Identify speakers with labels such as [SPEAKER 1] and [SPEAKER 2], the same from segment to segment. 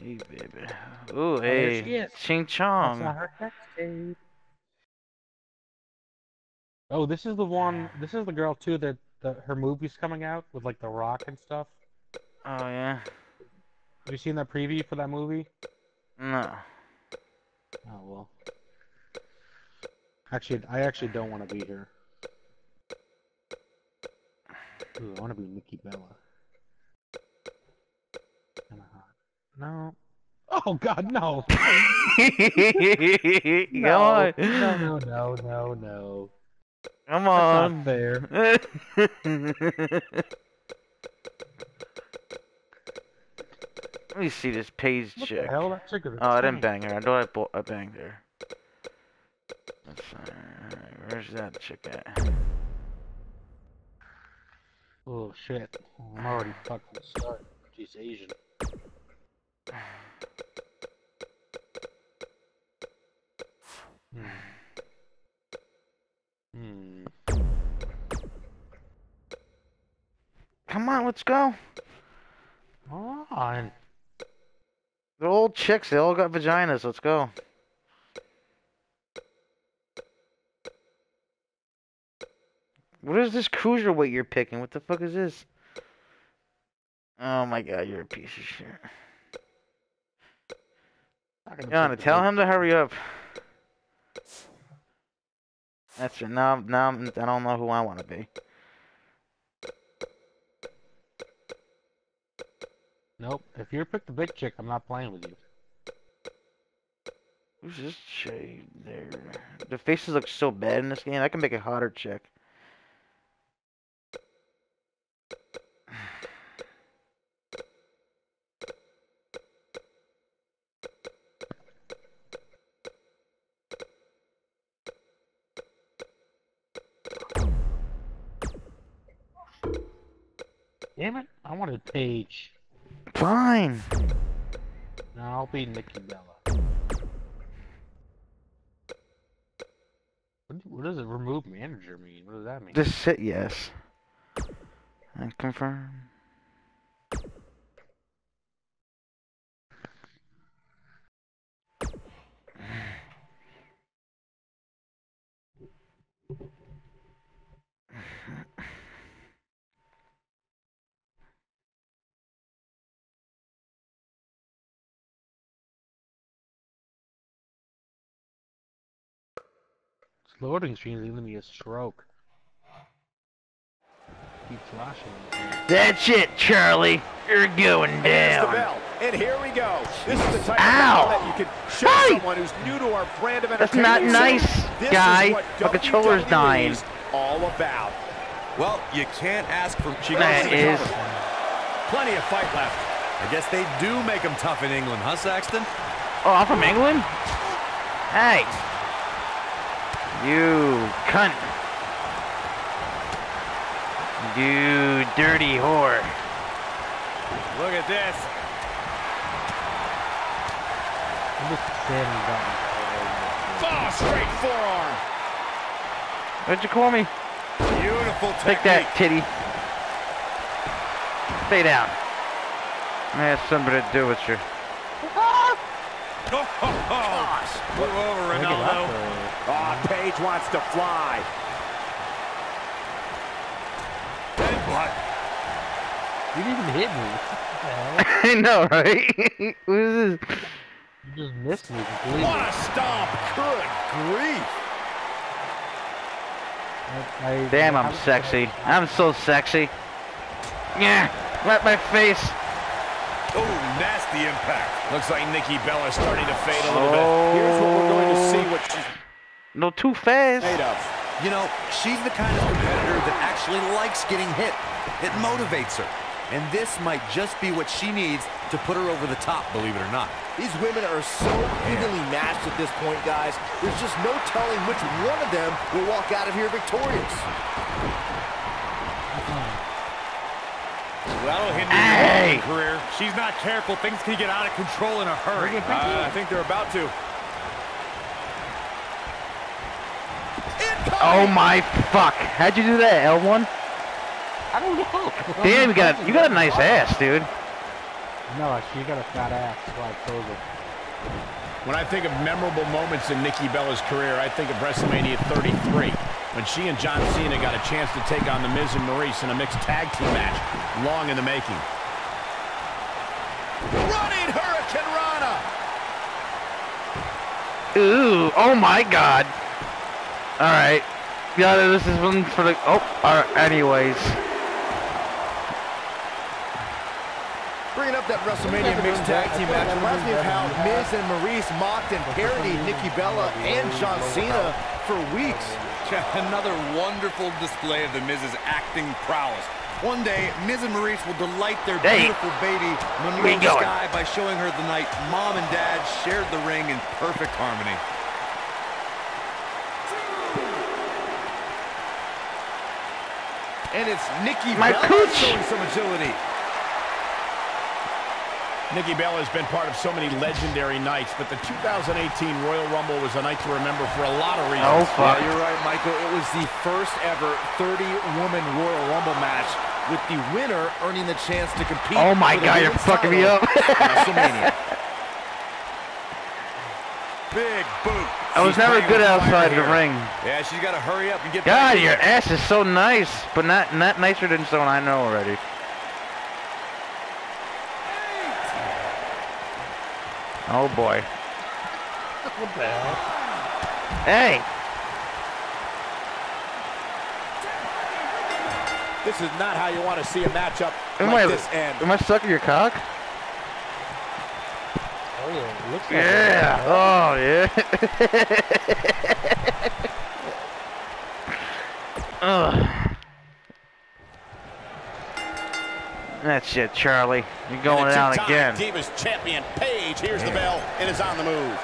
[SPEAKER 1] Hey, baby. Ooh,
[SPEAKER 2] there she
[SPEAKER 1] hey.
[SPEAKER 2] is.
[SPEAKER 1] Ching
[SPEAKER 2] That's
[SPEAKER 1] Chong.
[SPEAKER 2] not her sex tape. Oh, this is the one. This is the girl too that the, her movie's coming out with like The Rock and stuff.
[SPEAKER 1] Oh, yeah?
[SPEAKER 2] Have you seen that preview for that movie?
[SPEAKER 1] No.
[SPEAKER 2] Oh well. Actually, I actually don't want to be here. Ooh, I want to be Nikki Bella. Kinda hot. No. Oh God, no!
[SPEAKER 1] Come
[SPEAKER 2] no,
[SPEAKER 1] on.
[SPEAKER 2] no, no, no, no, no.
[SPEAKER 1] Come
[SPEAKER 2] That's
[SPEAKER 1] on.
[SPEAKER 2] not fair.
[SPEAKER 1] Let me see this page
[SPEAKER 2] What
[SPEAKER 1] check.
[SPEAKER 2] the hell? That chick is
[SPEAKER 1] Oh, I didn't bang her. I know I, bo- I banged her. That's alright. Where's that chick at?
[SPEAKER 2] Oh shit! I'm already fucking from the start. She's Asian. Hmm.
[SPEAKER 1] Come on, let's go.
[SPEAKER 2] Hold on.
[SPEAKER 1] They're old chicks. They all got vaginas. Let's go. What is this cruiserweight you're picking? What the fuck is this? Oh my god, you're a piece of shit. Yana, tell him to hurry up. That's it. Now, now I'm, I don't know who I want to be.
[SPEAKER 2] Nope. If you pick the big chick, I'm not playing with you.
[SPEAKER 1] Who's this shade there? The faces look so bad in this game. I can make a hotter chick.
[SPEAKER 2] Damn it! I wanted Paige.
[SPEAKER 1] Fine.
[SPEAKER 2] No, I'll be Nikki Bella. What, what does a remove manager mean? What does that mean?
[SPEAKER 1] Just sit yes. And confirm.
[SPEAKER 2] Loading screen is giving me a stroke. Keep flashing.
[SPEAKER 1] That's it, Charlie. You're going
[SPEAKER 3] There's the
[SPEAKER 1] down.
[SPEAKER 3] bell. And here we go. This is the type
[SPEAKER 1] Ow.
[SPEAKER 3] of bell that you can show
[SPEAKER 1] Hey.
[SPEAKER 3] someone who's new to our brand of
[SPEAKER 1] That's not nice,
[SPEAKER 3] This
[SPEAKER 1] guy.
[SPEAKER 3] Is
[SPEAKER 1] My controller's
[SPEAKER 3] WWE
[SPEAKER 1] dying.
[SPEAKER 3] all about.
[SPEAKER 4] Well, you can't ask for she
[SPEAKER 1] That
[SPEAKER 4] the
[SPEAKER 1] is-
[SPEAKER 4] cover. Plenty of fight left. I guess they do make them tough in England, huh, Saxton?
[SPEAKER 1] Oh, I'm from England? Hey. You cunt. You dirty whore.
[SPEAKER 4] Look at this.
[SPEAKER 2] I'm just standing down.
[SPEAKER 3] Oh, straight forearm.
[SPEAKER 1] What'd you call me?
[SPEAKER 4] Beautiful
[SPEAKER 1] Take
[SPEAKER 4] technique.
[SPEAKER 1] that, titty. Stay down. I have something to do with you.
[SPEAKER 4] Oh, ho, ho. Move over,
[SPEAKER 2] Look at that,
[SPEAKER 4] Ronaldo.
[SPEAKER 2] Ah, though.
[SPEAKER 3] Oh, Paige wants to fly.
[SPEAKER 4] Headbutt.
[SPEAKER 2] You didn't even hit me. What the hell?
[SPEAKER 1] I know, right? what is this?
[SPEAKER 2] You just missed me completely.
[SPEAKER 4] What a stomp. Good grief.
[SPEAKER 2] I, I,
[SPEAKER 1] Damn,
[SPEAKER 2] I
[SPEAKER 1] I'm
[SPEAKER 2] haven't-
[SPEAKER 1] sexy. I'm so sexy. Yeah, right my face.
[SPEAKER 4] Oh, nasty impact. Looks like Nikki Bella's starting to fade a little bit. Oh.
[SPEAKER 3] Here's what we're going to
[SPEAKER 1] Oh.
[SPEAKER 3] see what she's
[SPEAKER 1] No, too fast.
[SPEAKER 3] made of.
[SPEAKER 4] You know, she's the kind of competitor that actually likes getting hit. It motivates her. And this might just be what she needs to put her over the top, believe it or not.
[SPEAKER 5] These women are so evenly matched at this point, guys. There's just no telling which one of them will walk out of here victorious.
[SPEAKER 4] That'll hinder
[SPEAKER 1] Hey!
[SPEAKER 4] career. She's not careful. Things can get out of control in a hurry. Uh, I think they're about to.
[SPEAKER 1] Oh my fuck! How'd you do that, L1?
[SPEAKER 2] I don't know.
[SPEAKER 1] Damn, you got you got a nice ass, dude.
[SPEAKER 2] No, she got a fat ass, so I chose it.
[SPEAKER 3] When I think of memorable moments in Nikki Bella's career, I think of WrestleMania 33, when she and John Cena got a chance to take on The Miz and Maryse in a mixed tag team match, long in the making. Running Hurricanrana!
[SPEAKER 1] Ooh, oh my god. Alright. Yeah, this is one for the. Oh, alright, anyways.
[SPEAKER 5] Bringing up that WrestleMania mixed tag team match reminds me of how Miz and Maryse mocked and parodied Nikki Bella and John Cena for weeks.
[SPEAKER 4] Another wonderful display of the Miz's acting prowess. One day, Miz and Maryse will delight their
[SPEAKER 1] Hey.
[SPEAKER 4] beautiful baby,
[SPEAKER 1] Where
[SPEAKER 4] Manuel? Sky, by showing her the night mom and dad shared the ring in perfect harmony.
[SPEAKER 5] And it's Nikki
[SPEAKER 1] My
[SPEAKER 5] Bella
[SPEAKER 1] cooch.
[SPEAKER 5] showing some agility.
[SPEAKER 3] Nikki Bella has been part of so many legendary nights, but the 2018 Royal Rumble was a night to remember for a lot of reasons.
[SPEAKER 1] Oh,
[SPEAKER 5] Yeah, you're right, Michael. It was the first ever 30-woman Royal Rumble match, with the winner earning the chance to compete.
[SPEAKER 1] Oh my god, you're fucking me up.
[SPEAKER 5] WrestleMania.
[SPEAKER 4] Big boot.
[SPEAKER 1] I was never good
[SPEAKER 4] with fire
[SPEAKER 1] outside the ring.
[SPEAKER 4] Yeah, she's got to hurry up and get
[SPEAKER 1] God,
[SPEAKER 4] back in
[SPEAKER 1] your
[SPEAKER 4] there.
[SPEAKER 1] ass is so nice, but not not nicer than someone I know already. Oh boy.
[SPEAKER 2] What the hell?
[SPEAKER 1] Hey,
[SPEAKER 3] This is not how you want to see a matchup
[SPEAKER 1] am
[SPEAKER 3] like
[SPEAKER 1] I
[SPEAKER 3] this end.
[SPEAKER 1] am I sucking your cock?
[SPEAKER 2] Oh, yeah, it looks like
[SPEAKER 1] Yeah. Oh yeah. Ugh. That's it, Charlie. You're going
[SPEAKER 3] And the
[SPEAKER 1] down
[SPEAKER 3] two-time
[SPEAKER 1] again.
[SPEAKER 3] Divas champion Paige hears the bell and is on the move.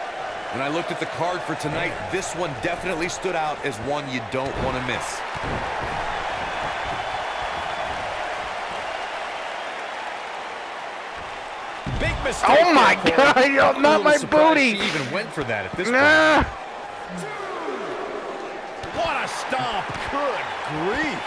[SPEAKER 4] When I looked at the card for tonight, this one definitely stood out as one you don't want to miss.
[SPEAKER 3] Big mistake.
[SPEAKER 1] Oh my. God! yo, Not my
[SPEAKER 4] surprised
[SPEAKER 1] booty.
[SPEAKER 4] She even went for that at this point.
[SPEAKER 1] Nah.
[SPEAKER 3] What a stomp.
[SPEAKER 5] Good grief.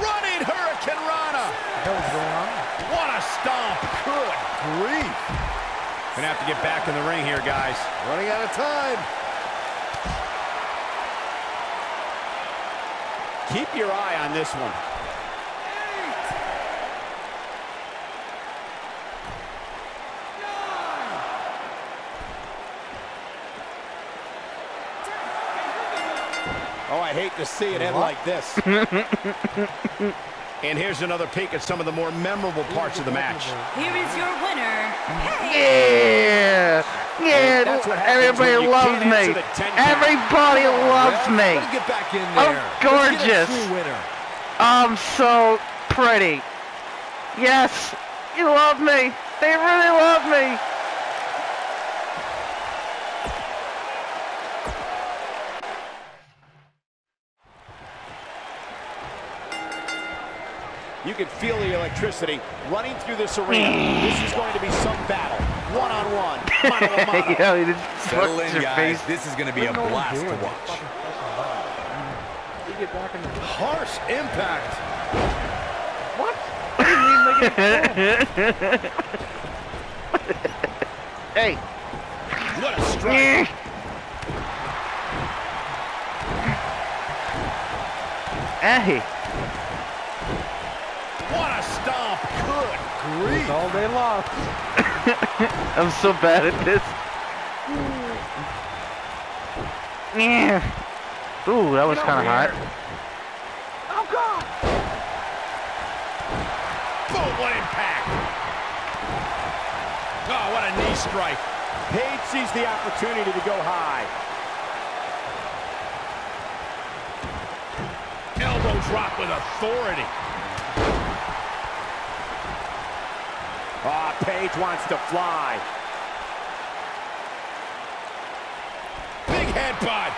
[SPEAKER 3] Running Hurricanrana.
[SPEAKER 2] What's?
[SPEAKER 3] What a stomp.
[SPEAKER 5] Good grief.
[SPEAKER 3] Gonna have to get back in the ring here, guys.
[SPEAKER 5] Running out of time.
[SPEAKER 3] Keep your eye on this one. Oh, I hate to see it end like this. and here's another peek at some of the more memorable parts of the match.
[SPEAKER 6] Here is your winner, Paige.
[SPEAKER 1] Yeah. Yeah.
[SPEAKER 3] That's
[SPEAKER 1] Everybody loves me.
[SPEAKER 3] the 10 count.
[SPEAKER 1] Everybody loves
[SPEAKER 5] Well,
[SPEAKER 1] me.
[SPEAKER 5] Let him get back in
[SPEAKER 1] Oh,
[SPEAKER 5] there. Let's
[SPEAKER 1] gorgeous. I'm so pretty. Yes. You love me. They really love me.
[SPEAKER 3] You can feel the electricity running through this arena. this is going to be some battle. One-on-one. Mano a mano.
[SPEAKER 1] Yo, you just
[SPEAKER 4] Settle in,
[SPEAKER 1] your
[SPEAKER 4] guys.
[SPEAKER 1] face.
[SPEAKER 4] This is going to be a
[SPEAKER 2] What are
[SPEAKER 4] blast
[SPEAKER 2] doing?
[SPEAKER 4] to watch.
[SPEAKER 2] Fucking pressing buttons. You get back in the
[SPEAKER 5] Harsh impact.
[SPEAKER 2] What? What do you mean make
[SPEAKER 1] Hey.
[SPEAKER 3] What a strike.
[SPEAKER 1] Hey.
[SPEAKER 3] What a stomp. Good
[SPEAKER 5] Grief.
[SPEAKER 2] all day long?
[SPEAKER 1] I'm so bad at this. Yeah. Ooh, that was kind of hot. Oh, God.
[SPEAKER 3] Boom, what impact. Oh, what a knee strike. Paige sees the opportunity to go high. Elbow drop with authority. Ah, Paige wants to fly. Big headbutt.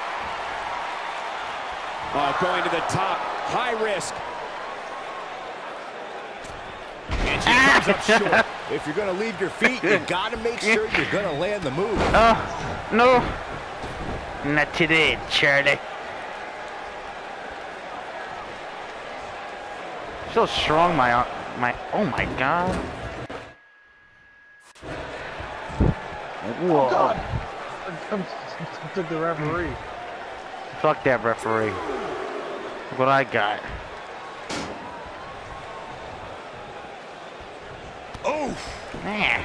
[SPEAKER 3] Oh, going to the top. High risk. And she comes up short.
[SPEAKER 5] If you're going to leave your feet, you got to make sure you're going to land the move.
[SPEAKER 1] Oh, no. Not today, Charlie. So strong, my my. Oh my god. Whoa.
[SPEAKER 2] Oh, God. Comes to the referee.
[SPEAKER 1] Fuck that referee. Look what I got.
[SPEAKER 5] Oh,
[SPEAKER 1] Man.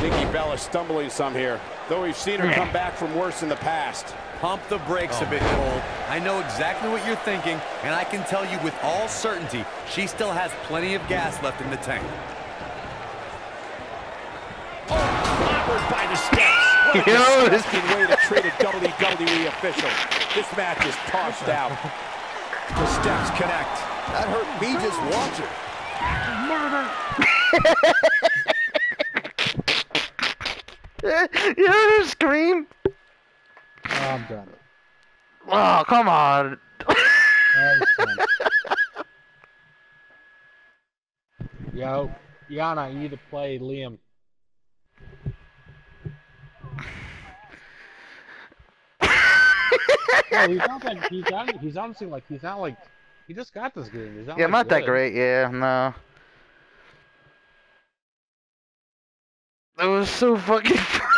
[SPEAKER 3] Nikki Bella stumbling some here, though we've seen her come back from worse in the past.
[SPEAKER 4] Pump the brakes a oh. bit, Cole. I know exactly what you're thinking, and I can tell you with all certainty, she still has plenty of gas left in the tank.
[SPEAKER 3] Steps. What a
[SPEAKER 1] Yo, this-
[SPEAKER 3] disgusting way to treat a WWE official. This match is tossed out. The steps connect.
[SPEAKER 5] that hurt me just watching. Murder.
[SPEAKER 1] you heard her scream?
[SPEAKER 2] Oh, I'm done.
[SPEAKER 1] Oh, come on.
[SPEAKER 2] Yo, Yana, you need to play Liam. No, he sounds like he's on, he's honestly like he's not like he just got this game. He's not
[SPEAKER 1] Yeah,
[SPEAKER 2] like,
[SPEAKER 1] not that great. Yeah, no. That was so fucking.